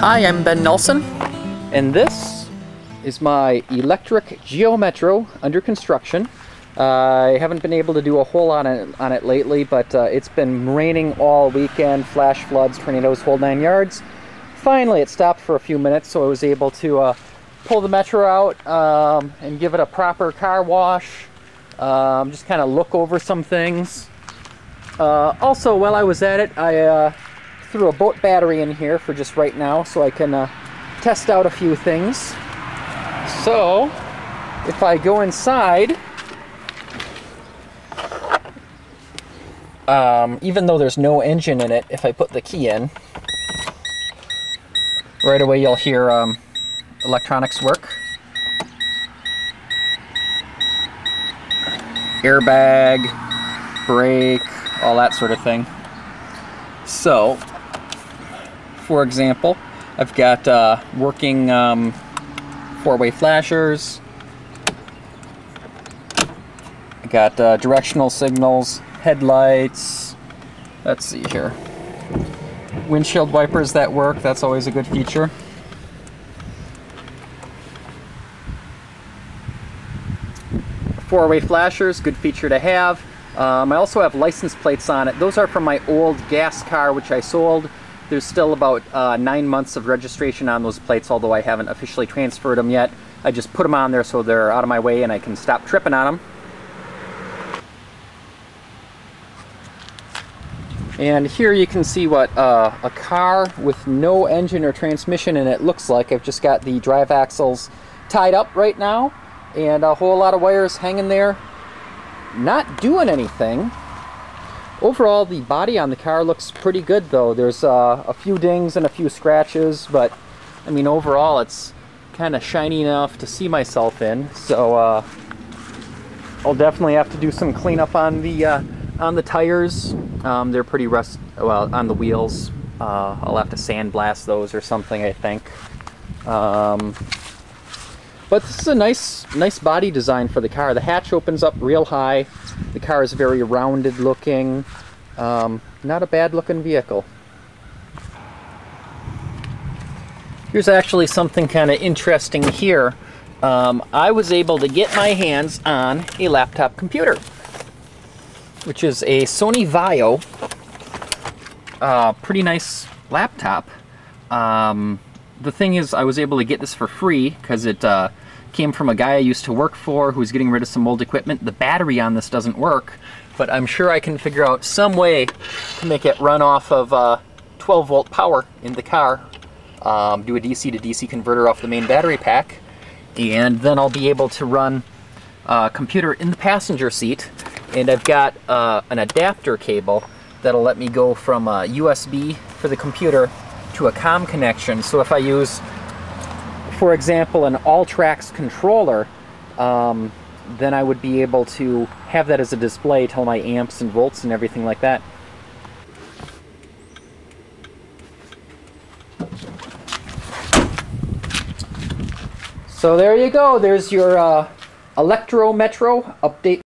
Hi, I'm Ben Nelson, and this is my electric Geo Metro under construction. Uh, I haven't been able to do a whole lot on it, on it lately, but uh, it's been raining all weekend, flash floods, tornadoes, whole nine yards. Finally, it stopped for a few minutes, so I was able to uh, pull the Metro out um, and give it a proper car wash, um, just kind of look over some things. Uh, also, while I was at it, I uh, threw a boat battery in here for just right now so I can uh, test out a few things. So, if I go inside, um, even though there's no engine in it, if I put the key in, right away you'll hear um, electronics work. Airbag, brake, all that sort of thing. So, for example. I've got uh, working um, four-way flashers. I got uh, directional signals, headlights. Let's see here. Windshield wipers that work, that's always a good feature. Four-way flashers, good feature to have. Um, I also have license plates on it. Those are from my old gas car, which I sold. There's still about uh, nine months of registration on those plates, although I haven't officially transferred them yet. I just put them on there so they're out of my way and I can stop tripping on them. And here you can see what uh, a car with no engine or transmission in it looks like. I've just got the drive axles tied up right now and a whole lot of wires hanging there not doing anything Overall, the body on the car looks pretty good though. There's uh, a few dings and a few scratches, but I mean overall it's kind of shiny enough to see myself in. So uh, I'll definitely have to do some cleanup on the uh, on the tires. Um, they're pretty rust, well, on the wheels. Uh, I'll have to sandblast those or something, I think. Um, but this is a nice, nice body design for the car. The hatch opens up real high. The car is very rounded looking. Um, not a bad looking vehicle. Here's actually something kind of interesting here. Um, I was able to get my hands on a laptop computer, which is a Sony Vaio. Uh, pretty nice laptop. Um, the thing is, I was able to get this for free because it uh, came from a guy I used to work for who was getting rid of some old equipment. The battery on this doesn't work, but I'm sure I can figure out some way to make it run off of uh, 12 volt power in the car. Um, do a DC to DC converter off the main battery pack, and then I'll be able to run a computer in the passenger seat. And I've got uh, an adapter cable that'll let me go from a USB for the computer to a COM connection. So if I use, for example, an Alltrax controller, um, then I would be able to have that as a display, tell my amps and volts and everything like that. So there you go. There's your uh, Electro Metro update